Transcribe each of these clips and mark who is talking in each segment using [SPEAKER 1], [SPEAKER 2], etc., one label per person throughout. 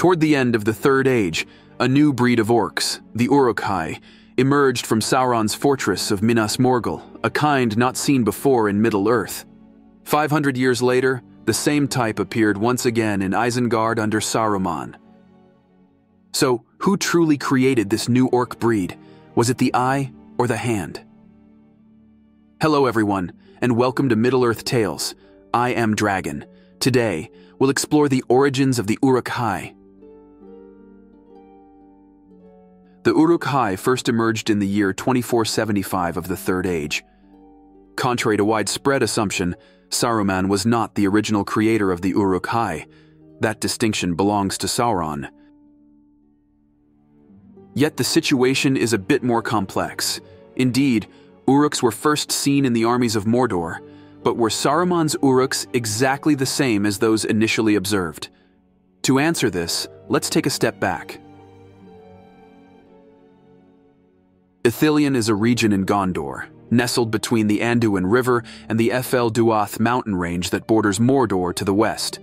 [SPEAKER 1] Toward the end of the Third Age, a new breed of orcs, the Uruk-hai, emerged from Sauron's fortress of Minas Morgul, a kind not seen before in Middle-earth. 500 years later, the same type appeared once again in Isengard under Saruman. So, who truly created this new orc breed? Was it the eye or the hand? Hello everyone, and welcome to Middle-earth Tales. I am Dragon. Today, we'll explore the origins of the Uruk-hai. The Uruk-hai first emerged in the year 2475 of the Third Age. Contrary to widespread assumption, Saruman was not the original creator of the Uruk-hai. That distinction belongs to Sauron. Yet the situation is a bit more complex. Indeed, Uruks were first seen in the armies of Mordor, but were Saruman's Uruks exactly the same as those initially observed? To answer this, let's take a step back. Ithilien is a region in Gondor, nestled between the Anduin River and the Ephel Duath mountain range that borders Mordor to the west.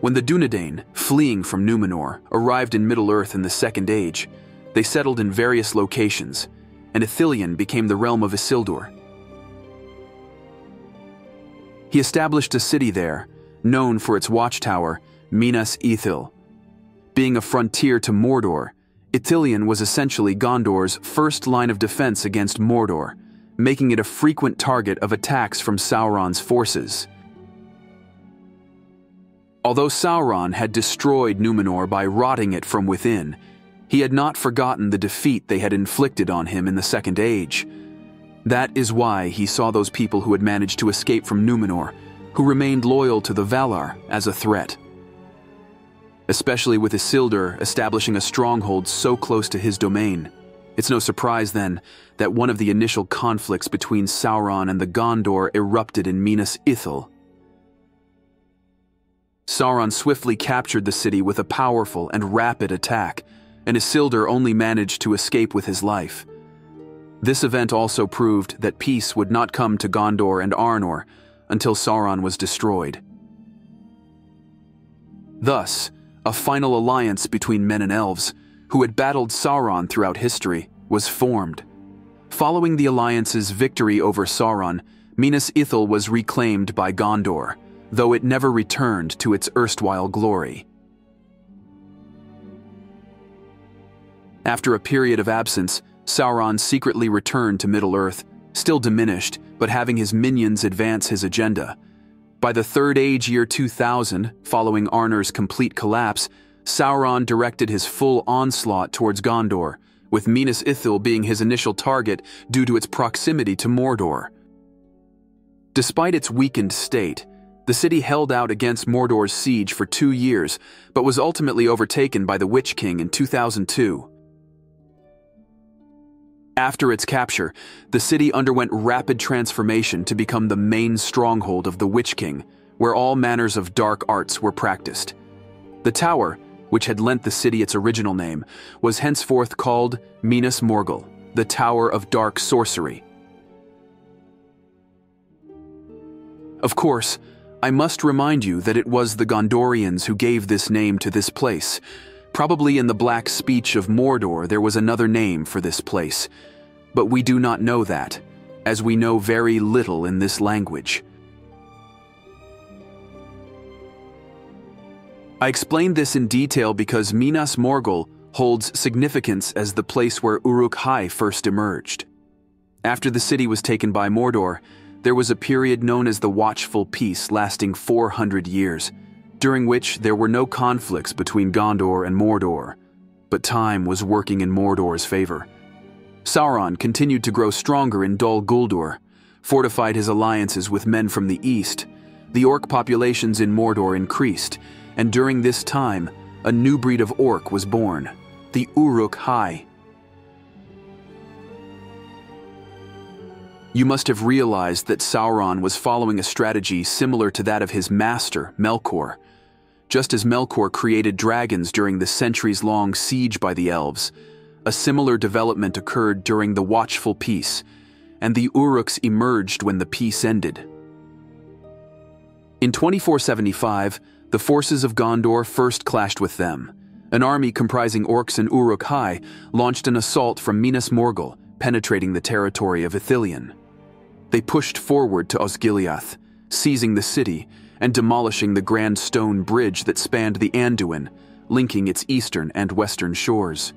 [SPEAKER 1] When the Dunedain, fleeing from Numenor, arrived in Middle-earth in the Second Age, they settled in various locations, and Ithilien became the realm of Isildur. He established a city there, known for its watchtower, Minas Ithil. Being a frontier to Mordor, Ithilien was essentially Gondor's first line of defense against Mordor, making it a frequent target of attacks from Sauron's forces. Although Sauron had destroyed Numenor by rotting it from within, he had not forgotten the defeat they had inflicted on him in the Second Age. That is why he saw those people who had managed to escape from Numenor, who remained loyal to the Valar, as a threat. Especially with Isildur establishing a stronghold so close to his domain. It's no surprise, then, that one of the initial conflicts between Sauron and the Gondor erupted in Minas Ithil. Sauron swiftly captured the city with a powerful and rapid attack, and Isildur only managed to escape with his life. This event also proved that peace would not come to Gondor and Arnor until Sauron was destroyed. Thus, a final alliance between men and elves, who had battled Sauron throughout history, was formed. Following the alliance's victory over Sauron, Minas Ithil was reclaimed by Gondor, though it never returned to its erstwhile glory. After a period of absence, Sauron secretly returned to Middle-earth, still diminished, but having his minions advance his agenda. By the Third Age year 2000, following Arnor's complete collapse, Sauron directed his full onslaught towards Gondor, with Minas Ithil being his initial target due to its proximity to Mordor. Despite its weakened state, the city held out against Mordor's siege for two years, but was ultimately overtaken by the Witch King in 2002. After its capture, the city underwent rapid transformation to become the main stronghold of the Witch King, where all manners of dark arts were practiced. The tower, which had lent the city its original name, was henceforth called Minas Morgul, the Tower of Dark Sorcery. Of course, I must remind you that it was the Gondorians who gave this name to this place, Probably in the black speech of Mordor there was another name for this place, but we do not know that, as we know very little in this language. I explained this in detail because Minas Morgul holds significance as the place where Uruk-hai first emerged. After the city was taken by Mordor, there was a period known as the Watchful Peace lasting 400 years during which there were no conflicts between Gondor and Mordor, but time was working in Mordor's favor. Sauron continued to grow stronger in Dol Guldur, fortified his alliances with men from the east. The orc populations in Mordor increased, and during this time, a new breed of orc was born, the Uruk-hai. You must have realized that Sauron was following a strategy similar to that of his master, Melkor. Just as Melkor created dragons during the centuries-long siege by the elves, a similar development occurred during the Watchful Peace, and the Uruks emerged when the peace ended. In 2475, the forces of Gondor first clashed with them. An army comprising orcs and Uruk-hai launched an assault from Minas Morgul, penetrating the territory of Ithilien. They pushed forward to Osgiliath, seizing the city and demolishing the grand stone bridge that spanned the Anduin, linking its eastern and western shores.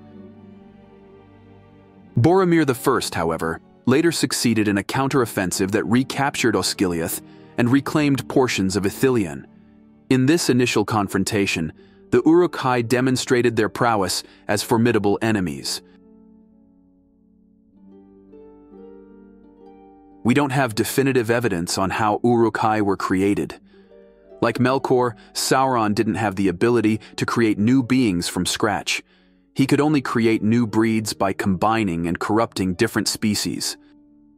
[SPEAKER 1] Boromir I, however, later succeeded in a counteroffensive that recaptured Osgiliath and reclaimed portions of Ithilien. In this initial confrontation, the Uruk-hai demonstrated their prowess as formidable enemies. We don't have definitive evidence on how Uruk-hai were created. Like Melkor, Sauron didn't have the ability to create new beings from scratch. He could only create new breeds by combining and corrupting different species.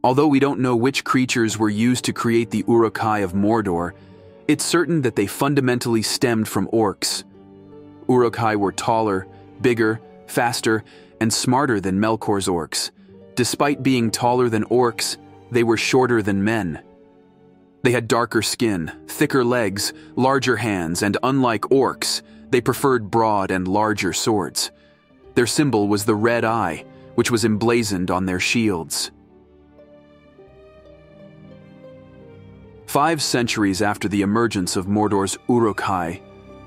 [SPEAKER 1] Although we don't know which creatures were used to create the Uruk-hai of Mordor, it's certain that they fundamentally stemmed from orcs. Uruk-hai were taller, bigger, faster, and smarter than Melkor's orcs. Despite being taller than orcs, they were shorter than men. They had darker skin, thicker legs, larger hands, and unlike orcs, they preferred broad and larger swords. Their symbol was the red eye, which was emblazoned on their shields. Five centuries after the emergence of Mordor's Uruk-hai,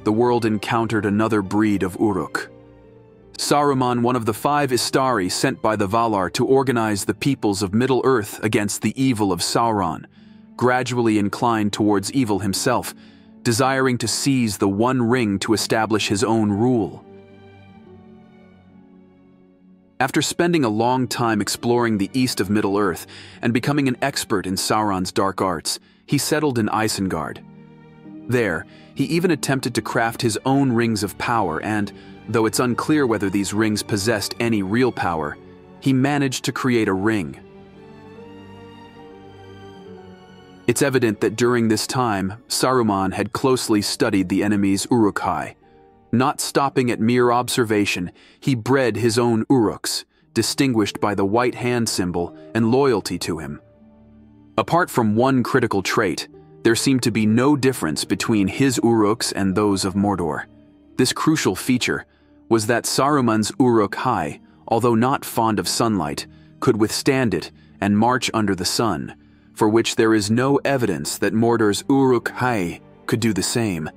[SPEAKER 1] the world encountered another breed of Uruk. Saruman, one of the five Istari sent by the Valar to organize the peoples of Middle-earth against the evil of Sauron, gradually inclined towards evil himself, desiring to seize the One Ring to establish his own rule. After spending a long time exploring the east of Middle-earth and becoming an expert in Sauron's dark arts, he settled in Isengard. There, he even attempted to craft his own rings of power and, though it's unclear whether these rings possessed any real power, he managed to create a ring. It's evident that during this time, Saruman had closely studied the enemy's Uruk-hai. Not stopping at mere observation, he bred his own Uruks, distinguished by the white hand symbol and loyalty to him. Apart from one critical trait, there seemed to be no difference between his Uruks and those of Mordor. This crucial feature was that Saruman's Uruk-hai, although not fond of sunlight, could withstand it and march under the sun, for which there is no evidence that Mordor's Uruk-hai could do the same.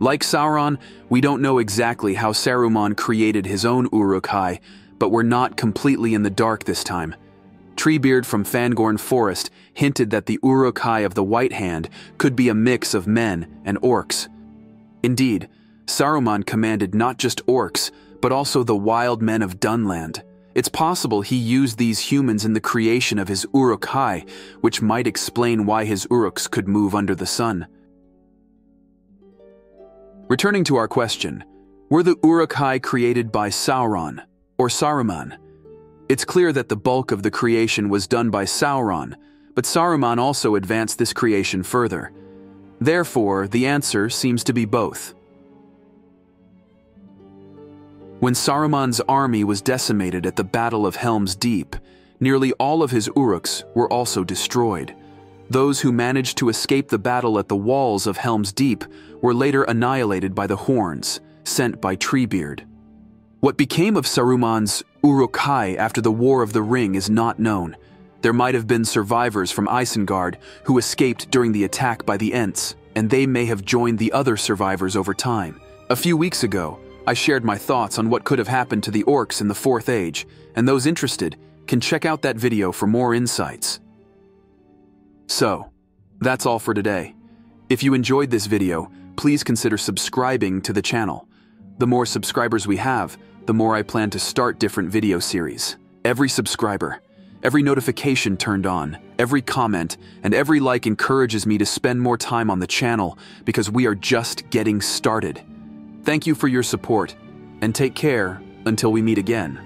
[SPEAKER 1] Like Sauron, we don't know exactly how Saruman created his own Uruk-hai, but we're not completely in the dark this time. Treebeard from Fangorn Forest hinted that the Uruk-hai of the White Hand could be a mix of men and orcs. Indeed, Saruman commanded not just orcs, but also the wild men of Dunland. It's possible he used these humans in the creation of his Uruk-hai, which might explain why his Uruks could move under the sun. Returning to our question, were the Uruk-hai created by Sauron? or Saruman. It's clear that the bulk of the creation was done by Sauron, but Saruman also advanced this creation further. Therefore, the answer seems to be both. When Saruman's army was decimated at the Battle of Helm's Deep, nearly all of his Uruks were also destroyed. Those who managed to escape the battle at the walls of Helm's Deep were later annihilated by the Huorns, sent by Treebeard. What became of Saruman's Uruk-hai after the War of the Ring is not known. There might have been survivors from Isengard who escaped during the attack by the Ents, and they may have joined the other survivors over time. A few weeks ago, I shared my thoughts on what could have happened to the orcs in the Fourth Age, and those interested can check out that video for more insights. So, that's all for today. If you enjoyed this video, please consider subscribing to the channel. The more subscribers we have, the more I plan to start different video series. Every subscriber, every notification turned on, every comment, and every like encourages me to spend more time on the channel because we are just getting started. Thank you for your support, and take care until we meet again.